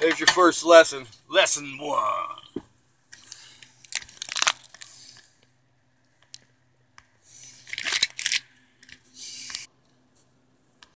There's your first lesson. Lesson one.